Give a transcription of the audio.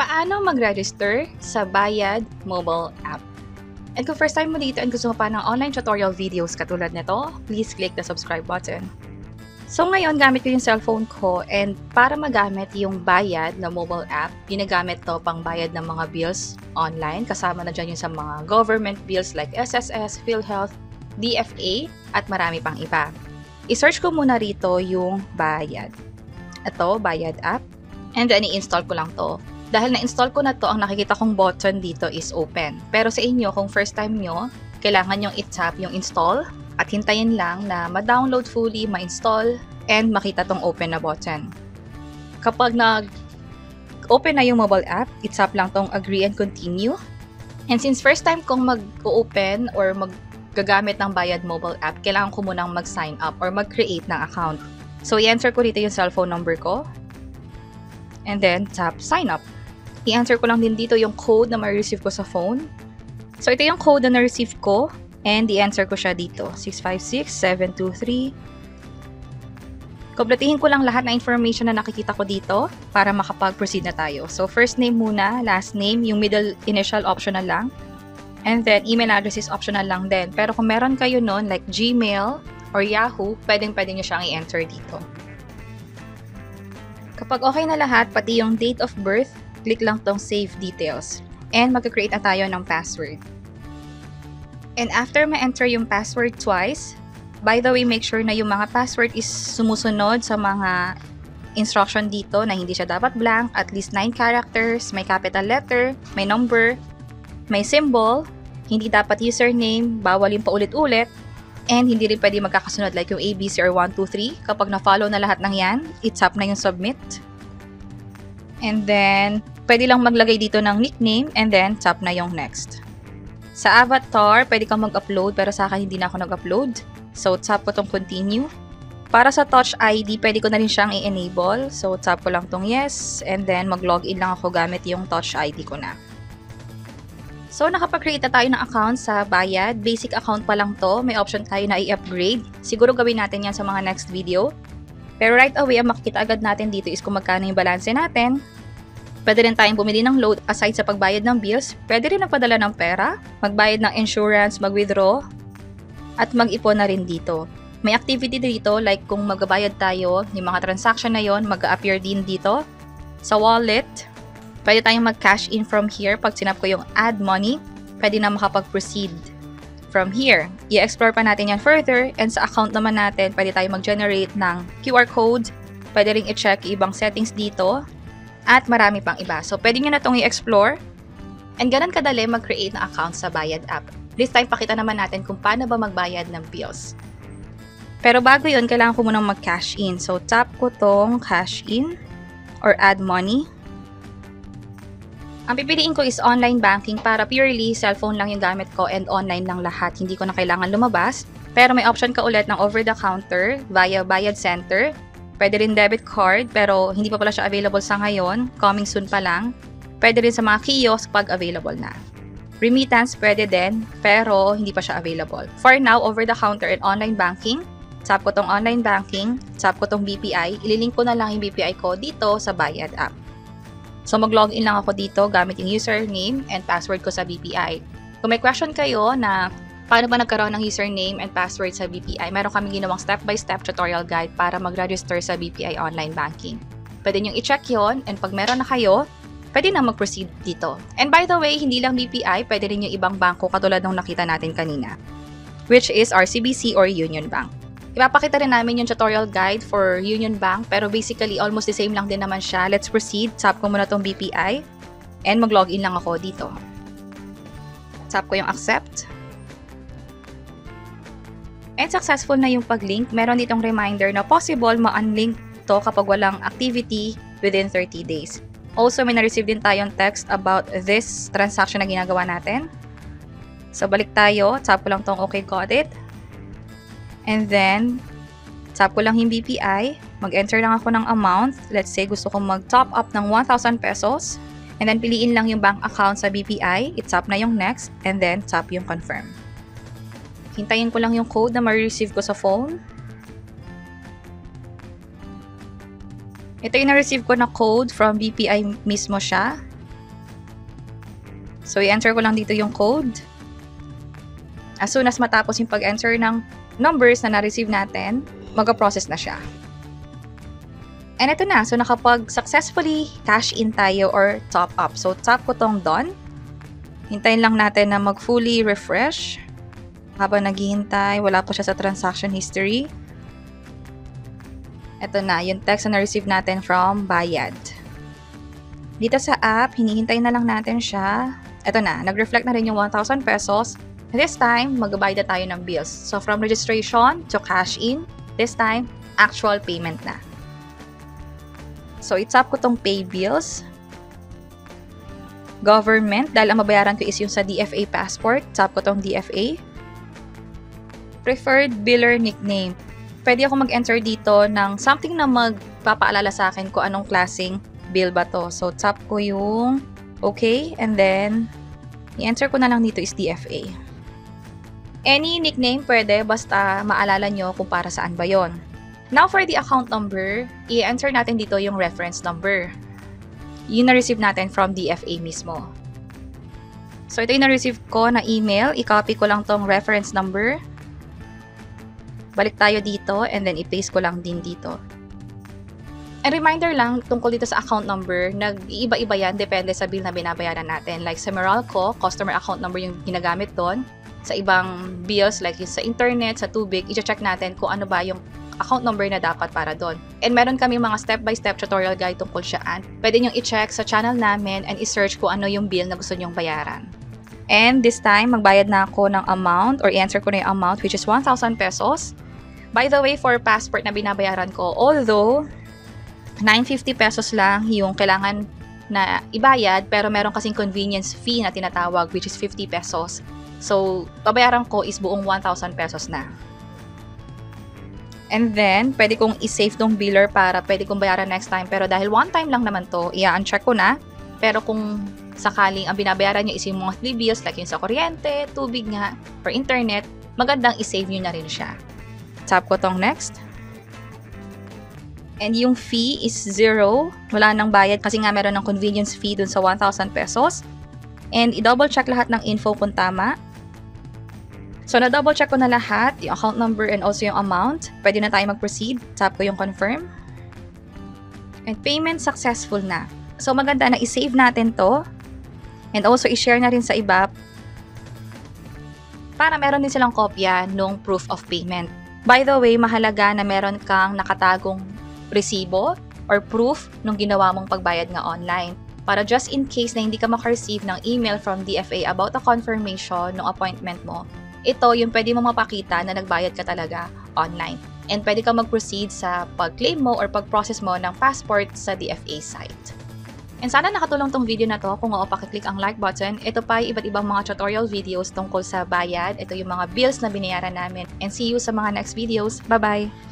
Paano mag-register sa Bayad mobile app? And kung first time mo dito and gusto mo pa ng online tutorial videos katulad nito, please click the subscribe button. So ngayon, gamit ko yung cellphone ko and para magamit yung bayad na mobile app, ginagamit to pang bayad ng mga bills online. Kasama na dyan yung sa mga government bills like SSS, PhilHealth, DFA, at marami pang iba. I-search ko muna rito yung bayad. Ito, bayad app. And then, i-install ko lang to. Dahil na-install ko na to, ang nakikita kong button dito is open. Pero sa inyo, kung first time nyo, kailangan yung i-tap yung install at hintayin lang na ma-download fully, ma-install, and makita tong open na button. Kapag nag open na yung mobile app, i-tap lang tong agree and continue. And since first time kong mag-open or mag-gagamit ng Bayad mobile app, kailangan ko munang mag-sign up or mag-create ng account. So, i-enter ko dito yung cellphone number ko. And then, tap sign up. I-enter ko lang din dito yung code na ma-receive ko sa phone. So, ito yung code na na-receive ko. And i-answer ko siya dito. 656723. Kompletihin ko lang lahat na information na nakikita ko dito para makapag-proceed na tayo. So, first name muna, last name, yung middle initial optional lang. And then, email address is optional lang din. Pero kung meron kayo nun, like Gmail or Yahoo, pwedeng-pwede nyo siyang i-enter dito. Kapag okay na lahat, pati yung date of birth, click lang tong save details. And mag-create na tayo ng password. And after ma-enter yung password twice, by the way, make sure na yung mga password is sumusunod sa mga instruction dito na hindi siya dapat blank, at least 9 characters, may capital letter, may number, may symbol, hindi dapat username, bawal yung paulit-ulit, and hindi rin pwede magkakasunod like yung ABC or 1, 2, 3. Kapag na-follow na lahat ng yan, i-tap na yung submit. And then, pwede lang maglagay dito ng nickname and then tap na yung next. Sa avatar, pwede kang mag-upload pero sa akin hindi na ako nag-upload. So, tap ko tong continue. Para sa Touch ID, pwede ko na rin siyang i-enable. So, tap ko lang tong yes and then mag-login lang ako gamit yung Touch ID ko na. So, nakapag-create na tayo ng account sa Bayad. Basic account pa lang to. May option tayo na i-upgrade. Siguro gawin natin yan sa mga next video. Pero right away, ang makikita agad natin dito is kung magkano yung balance natin. Pwede rin tayong bumili ng load aside sa pagbayad ng bills. Pwede rin magpadala ng pera, magbayad ng insurance, mag-withdraw, at mag-ipon na rin dito. May activity dito like kung magbabayad tayo, yung mga transaction na yon mag-appear din dito. Sa wallet, pwede tayong mag-cash in from here. Pag sinap ko yung add money, pwede na makapag-proceed from here. I-explore pa natin yan further and sa account naman natin, pwede tayong mag-generate ng QR code. Pwede rin i-check ibang settings dito at marami pang iba. So, pwede nyo na itong i-explore. And ganun kadali mag-create ng account sa Bayad app. This time, pakita naman natin kung paano ba magbayad ng bills. Pero bago yun, kailangan ko munang mag-cash in. So, tap ko tong cash in or add money. Ang pipiliin ko is online banking para purely cellphone lang yung gamit ko and online lang lahat. Hindi ko na kailangan lumabas. Pero may option ka ulit ng over-the-counter via Bayad Center Pwede rin debit card, pero hindi pa pala siya available sa ngayon. Coming soon pa lang. Pwede rin sa mga kiosk pag available na. Remittance pwede din, pero hindi pa siya available. For now, over-the-counter and online banking, tap ko tong online banking, tap ko tong BPI, ililink ko na lang yung BPI ko dito sa Bayad app. So mag-login lang ako dito gamit yung username and password ko sa BPI. Kung may question kayo na paano ba nagkaroon ng username and password sa BPI, meron kaming ginawang step-by-step tutorial guide para mag-register sa BPI Online Banking. Pwede nyo i-check yon and pag meron na kayo, pwede na mag-proceed dito. And by the way, hindi lang BPI, pwede rin yung ibang bangko katulad ng nakita natin kanina, which is RCBC or Union Bank. Ipapakita rin namin yung tutorial guide for Union Bank, pero basically almost the same lang din naman siya. Let's proceed. Tap ko muna tong BPI and mag-login lang ako dito. Tap ko yung accept. And successful na yung pag-link, meron ditong reminder na possible ma-unlink to kapag walang activity within 30 days. Also, may na-receive din tayong text about this transaction na ginagawa natin. So, balik tayo. Tap ko lang tong okay, got it. And then, tap ko lang yung BPI. Mag-enter lang ako ng amount. Let's say, gusto kong mag-top up ng 1,000 pesos. And then, piliin lang yung bank account sa BPI. I-tap na yung next. And then, tap yung confirm. Hintayin ko lang yung code na ma-receive ko sa phone. Ito yung na-receive ko na code from BPI mismo siya. So, i-enter ko lang dito yung code. As soon as matapos yung pag-enter ng numbers na na-receive natin, mag-process na siya. And ito na. So, nakapag successfully cash in tayo or top up. So, tap ko tong done. Hintayin lang natin na mag-fully refresh. Habang naghihintay, wala po siya sa transaction history. Ito na, yung text na na-receive natin from Bayad. Dito sa app, hinihintay na lang natin siya. Ito na, nag-reflect na rin yung 1,000 pesos. This time, mag-bayad na tayo ng bills. So, from registration to cash in, this time, actual payment na. So, itap ko tong pay bills. Government, dahil ang mabayaran ko is yung sa DFA passport. Tap ko tong DFA. Preferred biller nickname. Pwede ako mag-enter dito ng something na magpapaalala sa akin kung anong klaseng bill ba to. So, tap ko yung okay. And then, i-enter ko na lang dito is DFA. Any nickname pwede, basta maalala nyo kung para saan ba yon. Now for the account number, i-enter natin dito yung reference number. Yun na-receive natin from DFA mismo. So ito yung na-receive ko na email. I-copy ko lang tong reference number. Balik tayo dito and then i-paste ko lang din dito. And reminder lang tungkol dito sa account number, nag-iiba-iba yan depende sa bill na binabayaran natin. Like sa Meralco, customer account number yung ginagamit doon. Sa ibang bills like sa internet, sa tubig, i-check natin kung ano ba yung account number na dapat para doon. And meron kami mga step-by-step tutorial guide tungkol siyaan. Pwede nyo i-check sa channel namin and i-search kung ano yung bill na gusto nyong bayaran. And this time, magbayad na ako ng amount or i-answer ko na yung amount which is 1,000 pesos. By the way, for passport na binabayaran ko, although 950 pesos lang yung kailangan na ibayad pero meron kasing convenience fee na tinatawag which is 50 pesos. So, babayaran ko is buong 1,000 pesos na. And then, pwede kong i-save tong biller para pwede kong bayaran next time. Pero dahil one time lang naman to, i-uncheck ko na. Pero kung sakaling ang binabayaran nyo is yung monthly bills like yung sa kuryente, tubig nga, or internet, magandang i-save nyo na rin siya. Tap ko tong next. And yung fee is zero. Wala nang bayad kasi nga meron ng convenience fee dun sa 1,000 pesos. And i-double check lahat ng info kung tama. So, na-double check ko na lahat, yung account number and also yung amount. Pwede na tayo mag-proceed. Tap ko yung confirm. And payment successful na. So, maganda na i-save natin to. And also, i-share na rin sa iba para meron din silang kopya nung proof of payment. By the way, mahalaga na meron kang nakatagong resibo or proof nung ginawa mong pagbayad nga online para just in case na hindi ka makareceive ng email from DFA about the confirmation ng appointment mo, ito yung pwede mo mapakita na nagbayad ka talaga online. And pwede ka mag-proceed sa pag-claim mo or pag-process mo ng passport sa DFA site. And sana nakatulong tong video na to. Kung oo, pakiclick ang like button. Ito pa iba't ibang mga tutorial videos tungkol sa bayad. Ito yung mga bills na binayaran namin. And see you sa mga next videos. Bye-bye!